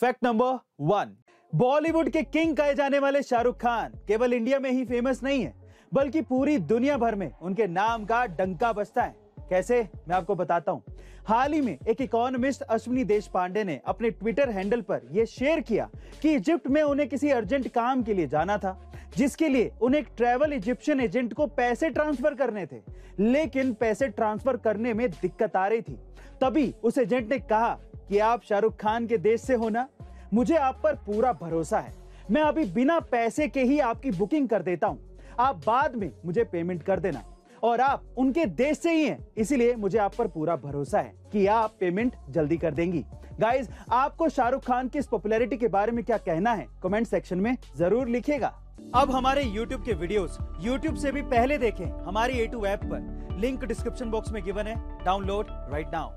Fact number one Bollywood के king कहे जाने वाले शाहरुख खान केवल इंडिया में ही फ़ेमस नहीं है, बल्कि पूरी दुनिया भर में उनके नाम का डंका बजता है। कैसे? मैं आपको बताता हूँ। हाल ही में एक इकोनॉमिस्ट अश्विनी देश पांडे ने अपने ट्विटर हैंडल पर यह शेयर किया कि इजिप्ट में उन्हें किसी अर्जेंट काम के लिए जाना था। जिसके लिए उन्हें एक ट्रैवल इजिप्शियन एजेंट को पैसे ट्रांसफ़र करने थे। लेकिन पैसे ट्रांसफ़र करने में दिक्कत आ रही थी। तभी उस एजेंट ने कहा कि आप शाहरुख खान के देश से हो ना? मुझे आप पर पूरा भरोसा है। मैं अभी बिना पैसे के ही आपकी बुकिंग कर देता हूँ। आप बाद में मुझे पेमेंट कर देना। और आप उनके देश से ही हैं। इसीलिए मुझे आप पर पूरा भरोसा है कि आप पेमेंट जल्दी कर देंगी। गाइज़ आपको शाहरुख खान की इस पॉपुलैरिटी के बारे में क्या कहना है? कमेंट सेक्शन में ज़रूर लिखेगा। अब हमारे YouTube के वीडियोस YouTube से भी पहले देखें हमारी A2 ऐप पर। लिंक डिस्क्रिप्शन बॉक्स में गिवन है। Download right now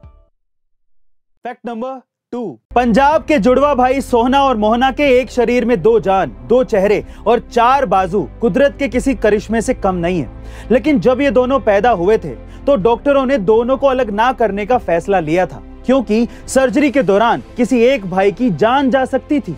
fact number two. Punjab के जुड़वा भाई सोहना और मोहना के एक शरीर में दो जान, दो चेहरे और चार बाजू कुदरत के किसी करिश्मे से कम नहीं है। लेकिन जब ये दोनों पैदा हुए थे तो डॉक्टरों ने दोनों को अलग ना करने का फैसला लिया था, क्योंकि सर्जरी के दौरान किसी एक भाई की जान जा सकती थी।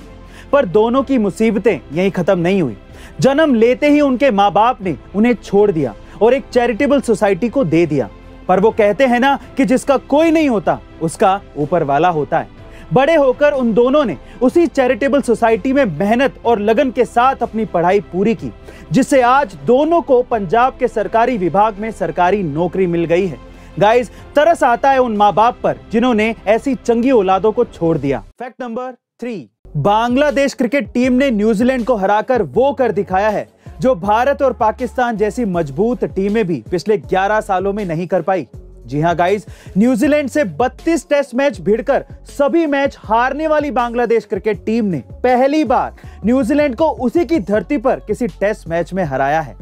पर दोनों की मुसीबतें यहीं खत्म नहीं हुई। जन्म लेते ही उनके माँ बाप ने उन्हें छोड़ दिया और एक चैरिटेबल सोसाइटी को दे दिया। पर वो कहते हैं ना कि जिसका कोई नहीं होता, उसका ऊपर वाला होता है। बड़े होकर उन दोनों ने उसी चैरिटेबल सोसाइटी में मेहनत और लगन के साथ अपनी पढ़ाई पूरी की, जिससे आज दोनों को पंजाब के सरकारी विभाग में सरकारी नौकरी मिल गई है। गाइस, तरस आता है उन माँ बाप पर, जिन्होंने ऐसी चंगी औलादों को छोड़ दिया। Fact number three. Bangladesh cricket team ने न्यूजीलैंड को हराकर वो कर दिखाया है, जो भारत और पाकिस्तान जैसी मज़बूत टीमें भी पिछले 11 सालों में नहीं कर पाई। जी हाँ गाइस न्यूजीलैंड से 32 टेस्ट मैच भिड़कर सभी मैच हारने वाली बांग्लादेश क्रिकेट टीम ने पहली बार न्यूजीलैंड को उसी की धरती पर किसी टेस्ट मैच में हराया है।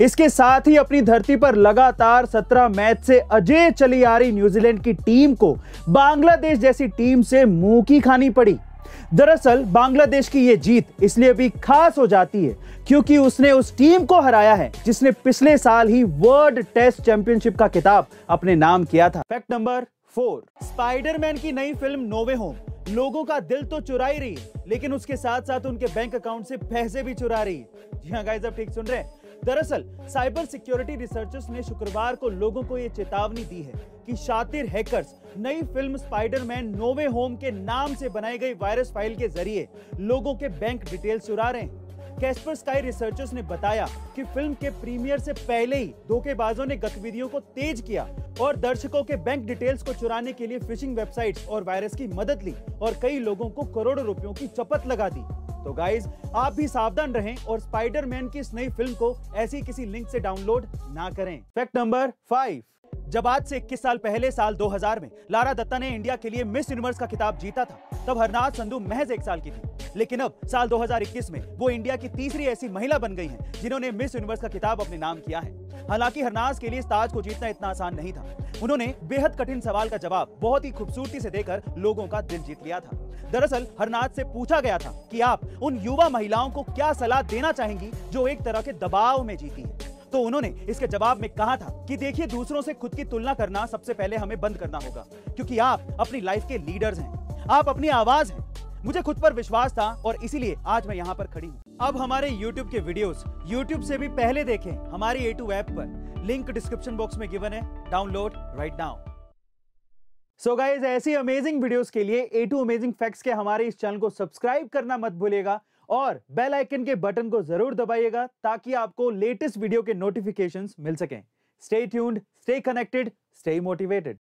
इसके साथ ही अपनी धरती पर लगातार 17 मैच से अजय चली आ रही न्यूजीलैंड की टीम को बांग्लादेश जैसी टीम से मुँह की खानी पड़ी। दरअसल, बांग्लादेश की यह जीत इसलिए भी खास हो जाती है क्योंकि उसने उस टीम को हराया है, जिसने पिछले साल ही वर्ल्ड टेस्ट चैंपियनशिप का खिताब अपने नाम किया था। Fact number four. स्पाइडरमैन की नई फ़िल्म नोवे होम। लोगों का दिल तो चुरा ही रही लेकिन उसके साथ साथ उनके बैंक अकाउंट से पैसे भी चुरा रही जी हाँ गाइस आप ठीक सुन रहे हैं? दरअसल, साइबर सिक्योरिटी रिसर्चर्स ने शुक्रवार को लोगों को यह चेतावनी दी है कि शातिर हैकर्स नई फ़िल्म स्पाइडरमैन नोवे होम के नाम से बनाई गई वायरस फ़ाइल के ज़रिए लोगों के बैंक डिटेल चुरा रहे हैं। कैस्पर स्काई रिसर्चर्स ने बताया कि फ़िल्म के प्रीमियर से पहले ही धोखेबाजों ने गतिविधियों को तेज किया और दर्शकों के बैंक डिटेल्स को चुराने के लिए फिशिंग वेबसाइट्स और वायरस की मदद ली और कई लोगों को करोड़ों रुपयों की चपत लगा दी। तो गाइज़ आप भी सावधान रहें और स्पाइडरमैन की इस नई फ़िल्म को ऐसी किसी लिंक से डाउनलोड ना करें। फैक्ट नंबर फाइव जब आज से 21 साल पहले, साल 2000 में, लारा दत्ता ने इंडिया के लिए मिस यूनिवर्स का खिताब जीता था, तब हरनाथ संधू महज एक साल की थी। लेकिन अब, साल 2021 में, वो इंडिया की तीसरी ऐसी महिला बन गई हैं, जिन्होंने मिस यूनिवर्स का खिताब अपने नाम किया है। हालाँकि हरनाज के लिए इस ताज को जीतना इतना आसान नहीं था। उन्होंने बेहद कठिन सवाल का जवाब बहुत ही खूबसूरती से देकर लोगों का दिल जीत लिया था। दरअसल हरनाज से पूछा गया था कि आप उन युवा महिलाओं को क्या सलाह देना चाहेंगी जो एक तरह के दबाव में जीती है? तो उन्होंने इसके जवाब में कहा था कि देखिए, दूसरों से खुद की तुलना करना सबसे पहले हमें बंद करना होगा, क्योंकि आप अपनी लाइफ के लीडर्स हैं। आप अपनी आवाज़ हैं। मुझे खुद पर विश्वास था और इसीलिए आज मैं यहाँ पर खड़ी हूँ। अब हमारे YouTube के वीडियोस YouTube से भी पहले देखें हमारी A2 ऐप पर। लिंक डिस्क्रिप्शन बॉक्स में गिवन है। Download right now so guys ऐसी अमेजिंग वीडियोस के लिए A2 अमेजिंग फैक्ट्स के हमारे इस चैनल को सब्सक्राइब करना मत भूलेगा और बेल आइकन के बटन को ज़रूर दबाइएगा ताकि आपको लेटेस्ट वीडियो के नोटिफिकेशंस मिल सकें। Stay tuned stay connected stay motivated